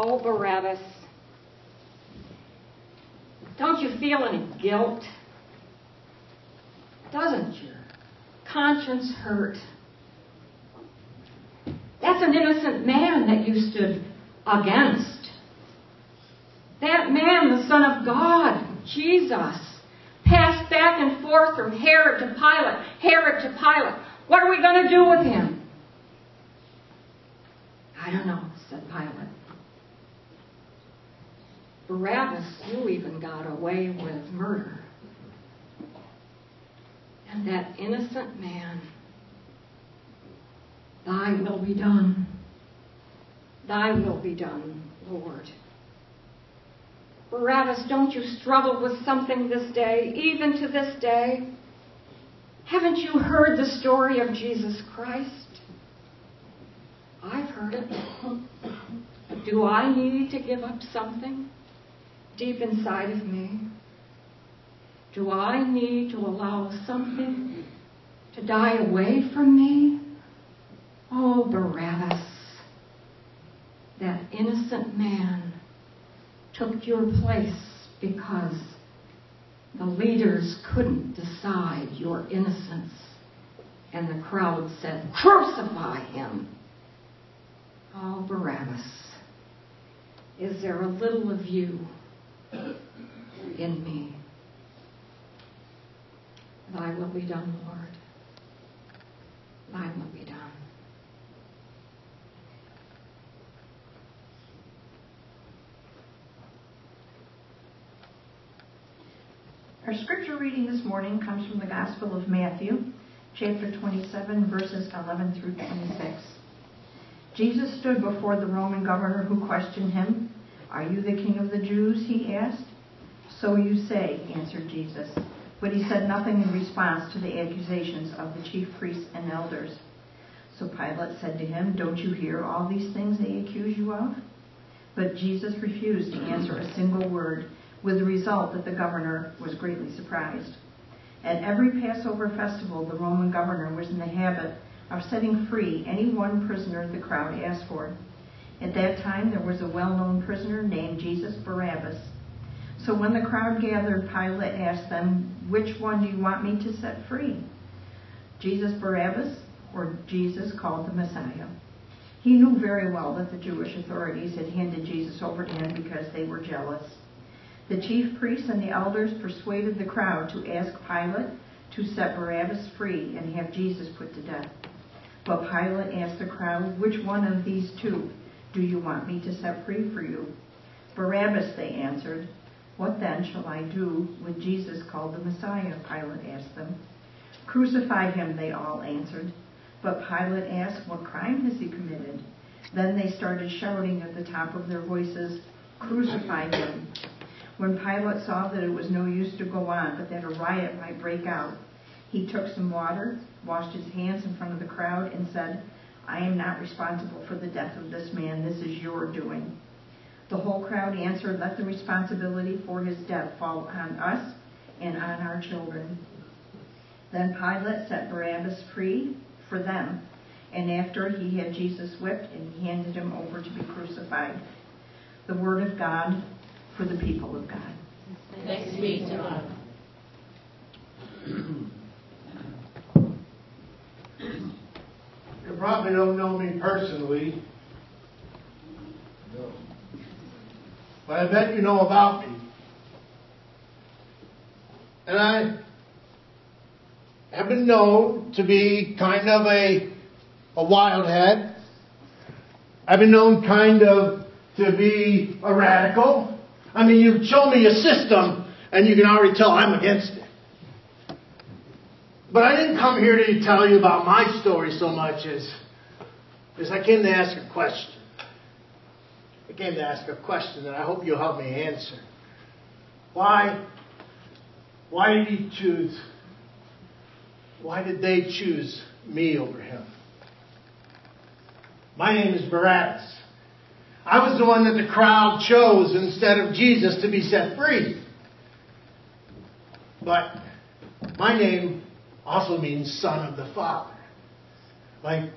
Oh, Barabbas. Don't you feel any guilt? Doesn't your conscience hurt? That's an innocent man that you stood against. That man, the Son of God, Jesus, passed back and forth from Herod to Pilate, Herod to Pilate. What are we going to do with him? I don't know, said Pilate. Barabbas, you even got away with murder. And that innocent man, thy will be done. Thy will be done, Lord. Barabbas, don't you struggle with something this day, even to this day? Haven't you heard the story of Jesus Christ? I've heard it. Do I need to give up something deep inside of me? Do I need to allow something to die away from me? Oh, Barabbas, that innocent man took your place because the leaders couldn't decide your innocence. And the crowd said, Crucify him! Oh, Barabbas, is there a little of you in me? Thy will be done, Lord. Thy will be done. Our scripture reading this morning comes from the Gospel of Matthew, chapter 27, verses 11 through 26. Jesus stood before the Roman governor who questioned him. Are you the king of the Jews? he asked. So you say, answered Jesus. But he said nothing in response to the accusations of the chief priests and elders. So Pilate said to him, Don't you hear all these things they accuse you of? But Jesus refused to answer a single word, with the result that the governor was greatly surprised. At every Passover festival, the Roman governor was in the habit of setting free any one prisoner the crowd asked for. At that time, there was a well known prisoner named Jesus Barabbas. So when the crowd gathered, Pilate asked them, Which one do you want me to set free? Jesus Barabbas or Jesus called the Messiah? He knew very well that the Jewish authorities had handed Jesus over to him because they were jealous. The chief priests and the elders persuaded the crowd to ask Pilate to set Barabbas free and have Jesus put to death. But Pilate asked the crowd, Which one of these two do you want me to set free for you? Barabbas, they answered. What then shall I do when Jesus called the Messiah? Pilate asked them. Crucify him, they all answered. But Pilate asked, What crime has he committed? Then they started shouting at the top of their voices, Crucify him. When Pilate saw that it was no use to go on, but that a riot might break out, he took some water, washed his hands in front of the crowd, and said, I am not responsible for the death of this man. This is your doing. The whole crowd answered, Let the responsibility for his death fall on us and on our children. Then Pilate set Barabbas free for them, and after he had Jesus whipped, and he handed him over to be crucified. The word of God for the people of God. Thanks be to God. probably don't know me personally. But I bet you know about me. And I have been known to be kind of a, a wild head. I've been known kind of to be a radical. I mean, you show me a system and you can already tell I'm against it. But I didn't come here to tell you about my story so much as, as I came to ask a question. I came to ask a question that I hope you'll help me answer. Why, why did he choose, why did they choose me over him? My name is Barabbas. I was the one that the crowd chose instead of Jesus to be set free. But my name also means son of the Father, like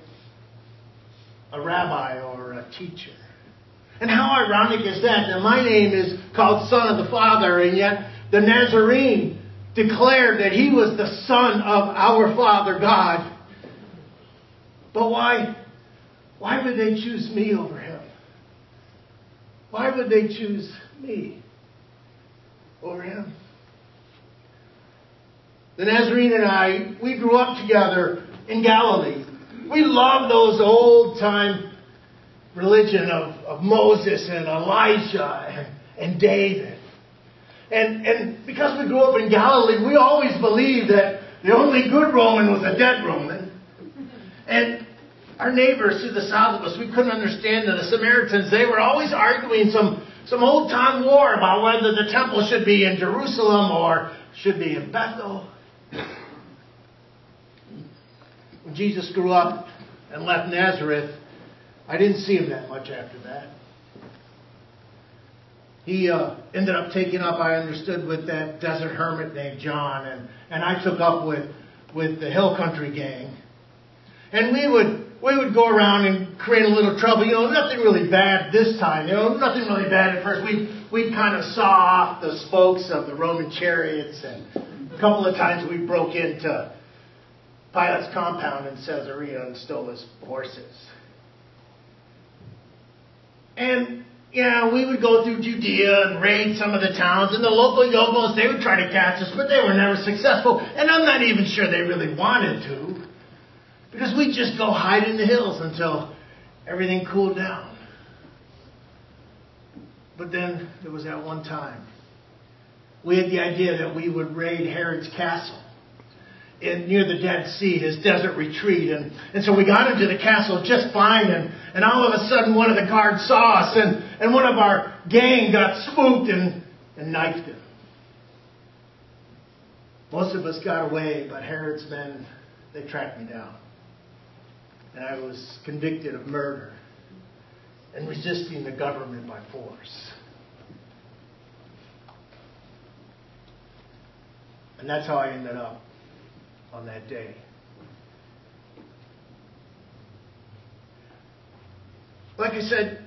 a rabbi or a teacher. And how ironic is that? That my name is called Son of the Father, and yet the Nazarene declared that he was the Son of our Father God. But why? Why would they choose me over him? Why would they choose me over him? The Nazarene and I, we grew up together in Galilee. We love those old time religion of, of Moses and Elijah and, David. And, and because we grew up in Galilee, we always believed that the only good Roman was a dead Roman. And our neighbors to the south of us, we couldn't understand that the Samaritans, they were always arguing some, some old time war about whether the temple should be in Jerusalem or should be in Bethel. When Jesus grew up and left Nazareth, I didn't see him that much after that. He uh, ended up taking up, I understood, with that desert hermit named John, and, and I took up with, with the Hill Country gang. And we would we would go around and create a little trouble. You know, nothing really bad this time. You know, nothing really bad at first. We we'd kind of saw off the spokes of the Roman chariots, and couple of times we broke into Pilate's compound in Caesarea and stole his horses. And yeah, we would go through Judea and raid some of the towns, and the local yokels, they would try to catch us, but they were never successful. And I'm not even sure they really wanted to. Because we'd just go hide in the hills until everything cooled down. But then there was that one time. We had the idea that we would raid Herod's castle in, near the Dead Sea, his desert retreat. And, and so we got into the castle just fine, and, and all of a sudden one of the guards saw us, and, and one of our gang got spooked and, and knifed him. Most of us got away, but Herod's men, they tracked me down. And I was convicted of murder and resisting the government by force. And that's how I ended up on that day. Like I said,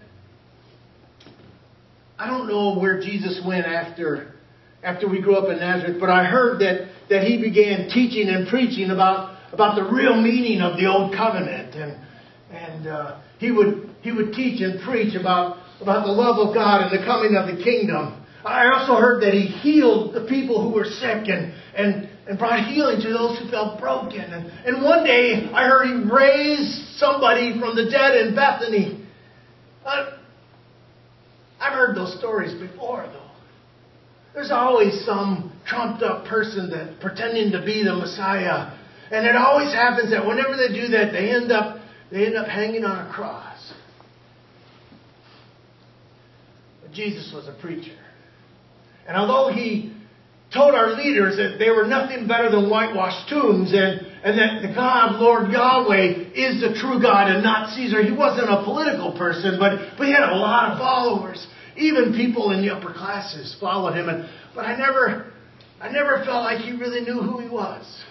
I don't know where Jesus went after after we grew up in Nazareth, but I heard that, that he began teaching and preaching about, about the real meaning of the old covenant. And, and uh, he, would, he would teach and preach about, about the love of God and the coming of the kingdom. I also heard that he healed the people who were sick and, and, and brought healing to those who felt broken. And, and one day I heard he raised somebody from the dead in Bethany. I, I've heard those stories before, though. There's always some trumped up person that pretending to be the Messiah. And it always happens that whenever they do that, they end up they end up hanging on a cross. But Jesus was a preacher. And although he told our leaders that they were nothing better than whitewashed tombs and, and that the God, Lord Yahweh, is the true God and not Caesar, he wasn't a political person, but, but he had a lot of followers. Even people in the upper classes followed him. And, but I never, I never felt like he really knew who he was.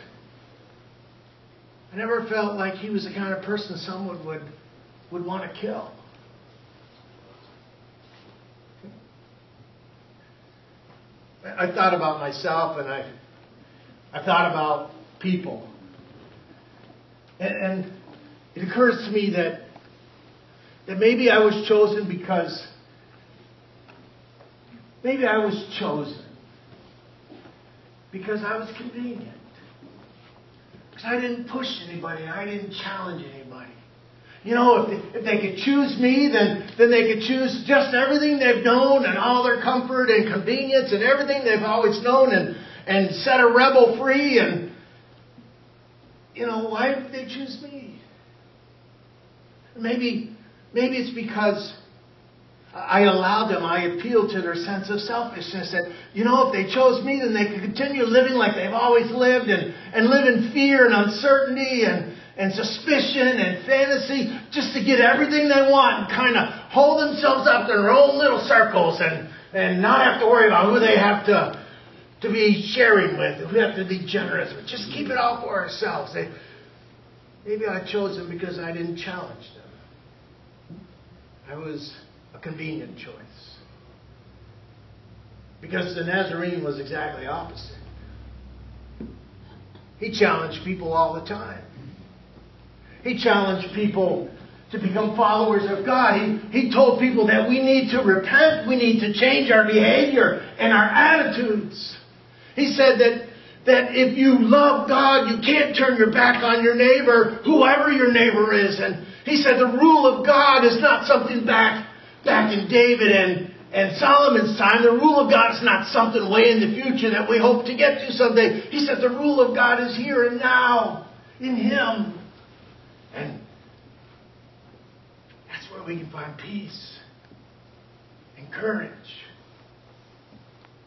I never felt like he was the kind of person someone would, would want to kill. I thought about myself and I, I thought about people. And, and it occurs to me that, that maybe I was chosen because maybe I was chosen because I was convenient. Because I didn't push anybody, I didn't challenge anybody. You know, if they, if they could choose me, then, then they could choose just everything they've known and all their comfort and convenience and everything they've always known and, and set a rebel free. And, you know, why would they choose me? Maybe, maybe it's because I allowed them, I appealed to their sense of selfishness that, you know, if they chose me, then they could continue living like they've always lived and, and live in fear and uncertainty and, and suspicion and fantasy just to get everything they want and kind of hold themselves up in their own little circles and, and not have to worry about who they have to, to be sharing with, who have to be generous with. Just keep it all for ourselves. They, maybe I chose them because I didn't challenge them. I was a convenient choice. Because the Nazarene was exactly opposite. He challenged people all the time. He challenged people to become followers of God. He, he told people that we need to repent, we need to change our behavior and our attitudes. He said that, that if you love God, you can't turn your back on your neighbor, whoever your neighbor is. And he said the rule of God is not something back, back in David and, and Solomon's time. The rule of God is not something way in the future that we hope to get to someday. He said the rule of God is here and now in Him. And that's where we can find peace and courage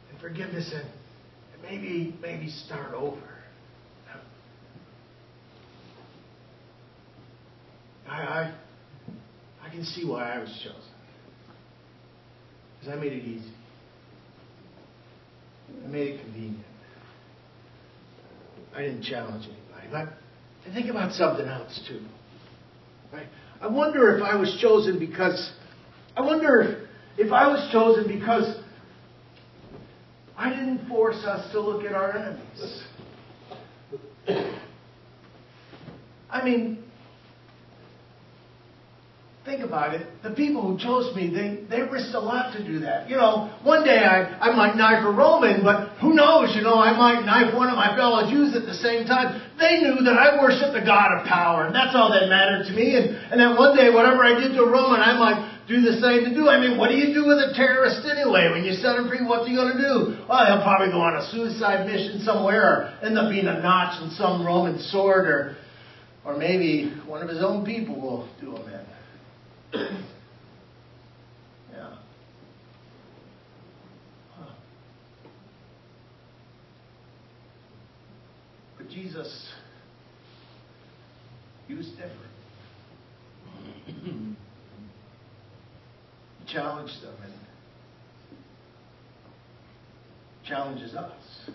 and forgiveness and, and maybe maybe start over. I, I I can see why I was chosen. Because I made it easy. I made it convenient. I didn't challenge anybody. But think about something else too. Right? I wonder if I was chosen because I wonder if I was chosen because I didn't force us to look at our enemies. I mean, think about it. The people who chose me, they, they risked a lot to do that. You know, one day I, I might knife a Roman, but who knows, you know, I might knife one of my fellow Jews at the same time. They knew that I worshiped the God of power, and that's all that mattered to me. And, and then one day, whatever I did to a Roman, I might do the same to do. I mean, what do you do with a terrorist anyway? When you set him free, what's he going to do? Well, he'll probably go on a suicide mission somewhere, or end up being a notch in some Roman sword, or, or maybe one of his own people will do him in. yeah. But Jesus, he was different. he challenged them and challenges us.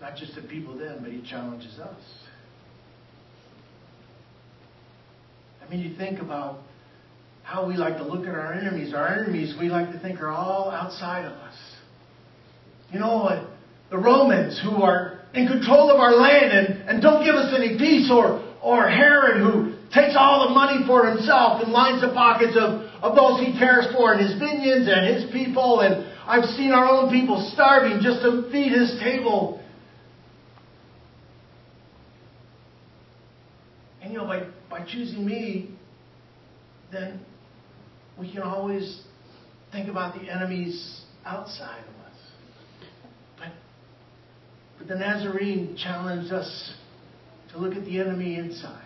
Not just the people then, but he challenges us. I mean, you think about how we like to look at our enemies. Our enemies, we like to think, are all outside of us. You know, what? the Romans who are in control of our land and, and don't give us any peace, or, or Herod who takes all the money for himself and lines the pockets of, of those he cares for and his minions and his people. And I've seen our own people starving just to feed his table. And you know, by, by choosing me, then we can always think about the enemies outside of us. But, but the Nazarene challenged us to look at the enemy inside.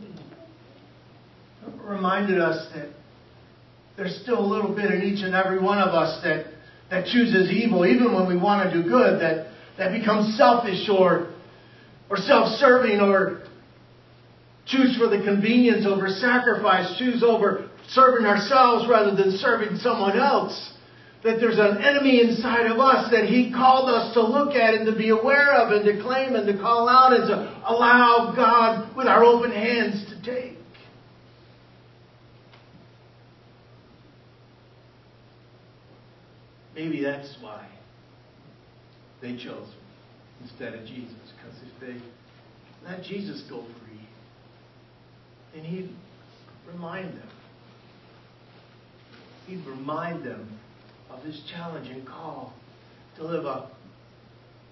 It reminded us that there's still a little bit in each and every one of us that, that chooses evil, even when we want to do good, that, that becomes selfish or, or self serving or choose for the convenience over sacrifice, choose over serving ourselves rather than serving someone else. That there's an enemy inside of us that He called us to look at and to be aware of and to claim and to call out and to allow God with our open hands to take. Maybe that's why they chose instead of Jesus. Because if they let Jesus go free, then he'd remind them. He'd remind them of this challenging call to live a,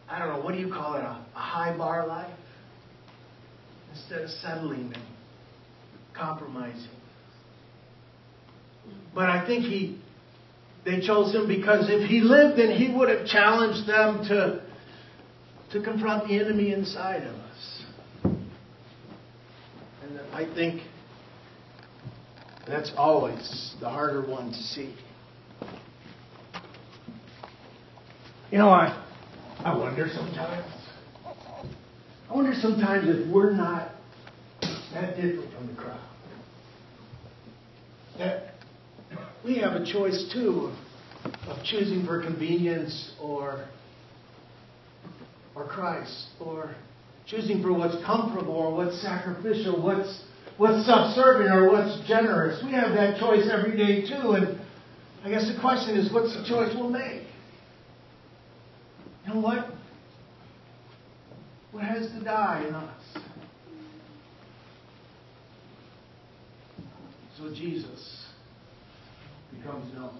I don't know, what do you call it, a, a high bar life? Instead of settling and compromising. But I think he they chose him because if he lived, then he would have challenged them to, to confront the enemy inside of us. I think that's always the harder one to see. You know, I, I wonder sometimes. I wonder sometimes if we're not that different from the crowd. That we have a choice too of, of choosing for convenience or or Christ or choosing for what's comfortable or what's sacrificial, what's what's subservient or what's generous. We have that choice every day too. And I guess the question is, what's the choice we'll make? You know what? What has to die in us? So Jesus becomes known.